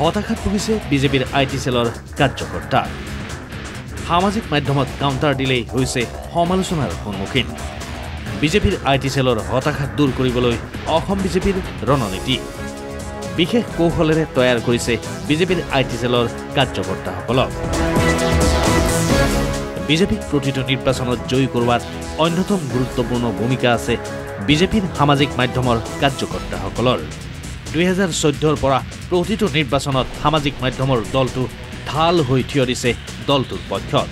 হতাশাত ভুগিছে বিজেপিৰ আই টি চেলৰ কাৰ্যকৰ্তা। সামাজিক মাধ্যমত কাউণ্টাৰ দিলেই হৈছে সমালোচনাৰ সন্মুখীন। বিজেপিৰ আই টি চেলৰ হতাশা দূৰ কৰিবলৈ অসম বিজেপিৰ ৰণনীতি। বিশেষ কৌশলেৰে তৈয়াৰ কৰিছে বিজেপিৰ আই টি চেলৰ কাৰ্যকৰ্তাসকলক। বিজেপিক প্ৰতিটো নিৰ্বাচনত জয়ী কৰোৱাত অন্যতম গুৰুত্বপূৰ্ণ ভূমিকা আছে বিজেপিৰ সামাজিক মাধ্যমৰ কাৰ্যকৰ্তাসকলৰ। দুহেজাৰ চৈধ্যৰ পৰা প্ৰতিটো নিৰ্বাচনত সামাজিক মাধ্যমৰ দলটো ঢাল হৈ থিয় দিছে দলটোৰ পক্ষত।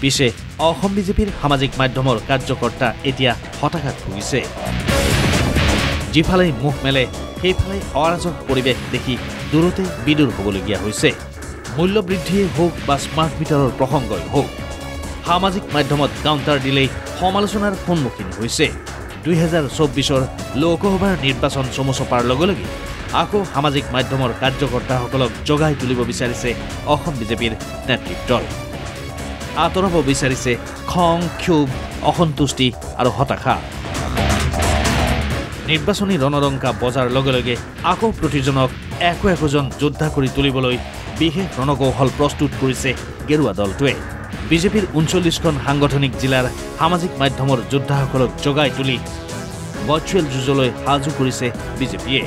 পিছে অসম বিজেপিৰ সামাজিক মাধ্যমৰ কাৰ্যকৰ্তা এতিয়া হতাশাত ভুগিছে। যিফালে মুখ মেলে সেইফালে অৰাজক পৰিৱেশ দেখি দূৰতে বিদুৰ হ'বলগীয়া হৈছে। মূল্যবৃদ্ধিয়ে হওক বা স্মাৰ্ট মিটাৰৰ প্ৰসংগই হওক সামাজিক মাধ্যমত কাউণ্টাৰ দিলেই সমালোচনাৰ সন্মুখীন হৈছে। দুহেজাৰ চৌব্বিছৰ লোকসভাৰ নিৰ্বাচন চমু চপাৰ লগে লগে আকৌ সামাজিক মাধ্যমৰ কাৰ্যকৰ্তাসকলক জগাই তুলিব বিচাৰিছে অসম বিজেপিৰ নেতৃত্বই আঁতৰাব বিচাৰিছে খং ক্ষোভ অসন্তুষ্টি আৰু হতাশা। নিৰ্বাচনী ৰণদংকা বজাৰ লগে লগে আকৌ প্ৰতিজনক একো একোজন যোদ্ধা কৰি তুলিবলৈ বিশেষ ৰণকৌশল প্ৰস্তুত কৰিছে গেৰুৱা দলটোৱে। বিজেপিৰ ঊনচল্লিছখন সাংগঠনিক জিলাৰ সামাজিক মাধ্যমৰ যোদ্ধাসকলক জগাই তুলি ভাৰ্চুৱেল যুঁজলৈ সাজু কৰিছে বিজেপিয়ে।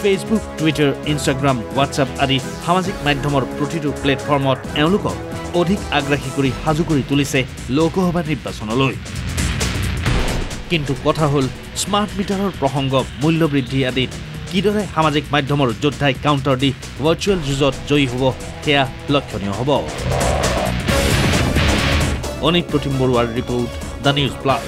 ফেচবুক টুইটাৰ ইনষ্টাগ্ৰাম হোৱাটছআপ আদি সামাজিক মাধ্যমৰ প্ৰতিটো প্লেটফৰ্মত এওঁলোকক অধিক আগ্ৰাসী কৰি সাজু কৰি তুলিছে লোকসভা নিৰ্বাচনলৈ। কিন্তু কথা হ'ল স্মাৰ্ট মিটাৰৰ প্ৰসংগ মূল্যবৃদ্ধি আদিত কিদৰে সামাজিক মাধ্যমৰ যোদ্ধাই কাউণ্টাৰ দি ভাৰ্চুৱেল যুঁজত জয়ী হ'ব। সেয়া লক্ষণীয় হ'ব। অনিক প্ৰতিম বৰুৱাৰ ৰিপৰ্ট দ্য নিউজ প্লাছ